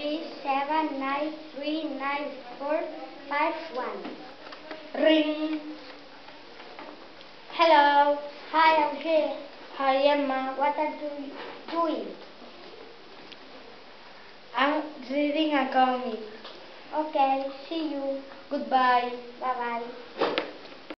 three seven nine three nine four five one. Ring. Hello. Hi, I'm here. Hi, Emma. What are you doing? I'm reading a comic. Okay, see you. Goodbye. Bye bye.